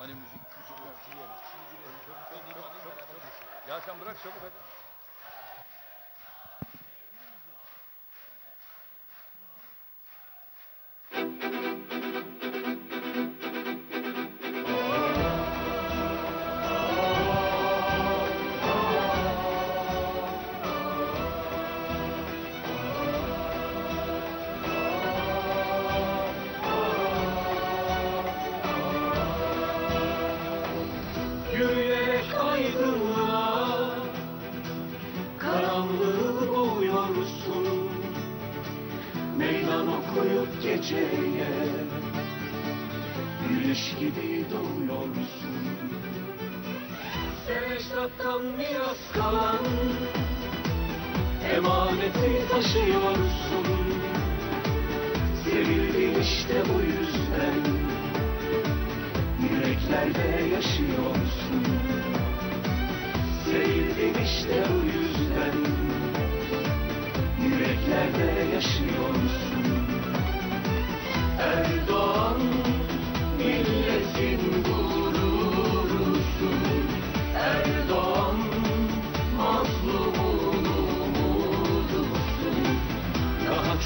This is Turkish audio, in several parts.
Hani müzik yok. Ya sen bırak çabuk hadi. Okuyup geceye Güneş gibi doğuyorsun. Seneştat'tan miras kalan Emaneti taşıyorsun. Sevildin işte bu yüzden Yüreklerde yaşıyorsun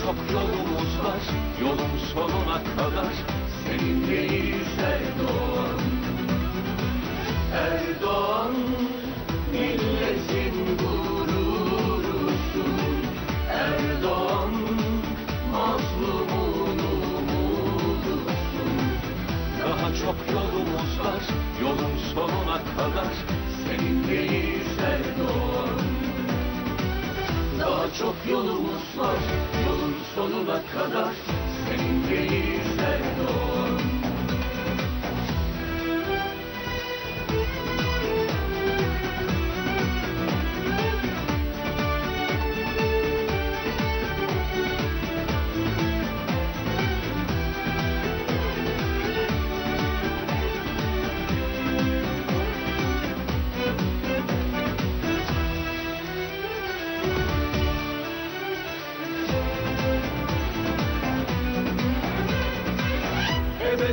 çok yolumuz var, yolun sonuna kadar. Seninleyiz Erdoğan Erdoğan milletin gururusun. Erdoğan mazlumun umudusun. Daha çok yolumuz var, yolun sonuna kadar. Seninleyiz Erdoğan çok yolumuz var, yolun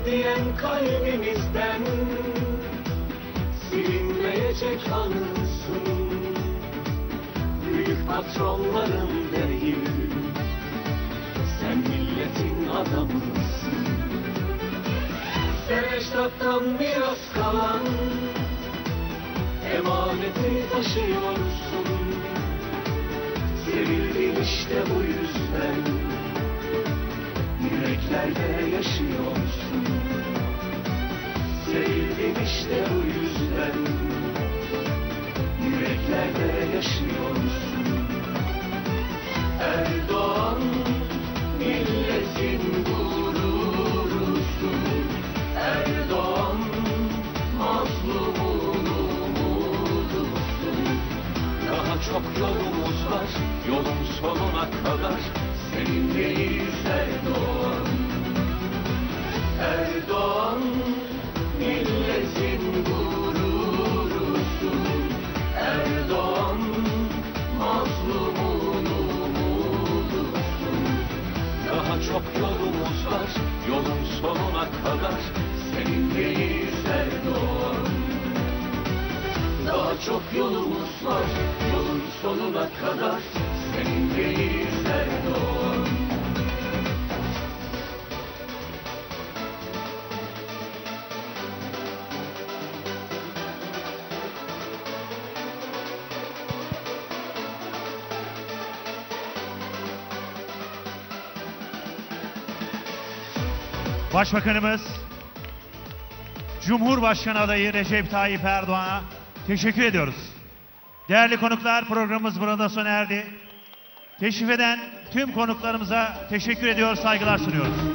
Ebediyen kalbimizden. Silinmeyecek anısın Büyük patronların değil Sen milletin adamısın. Seneştat'tan miras kalan. Emaneti taşıyorsun. Sevildin işte bu yüzden. Yüreklerde yaşıyorsun çok yolumuz var, yolun sonuna kadar seninleyiz Erdoğan. Erdoğan milletin gururusun. Erdoğan mazlumun umudusun. Daha çok yolumuz var, yolun sonuna kadar seninleyiz Erdoğan. Çok yolumuz var, yolun sonuna kadar seninleyiz Erdoğan. Başbakanımız Cumhurbaşkanı adayı Recep Tayyip Erdoğan'a teşekkür ediyoruz. Değerli konuklar programımız burada sona erdi. Teşrif eden tüm konuklarımıza teşekkür ediyor, saygılar sunuyoruz.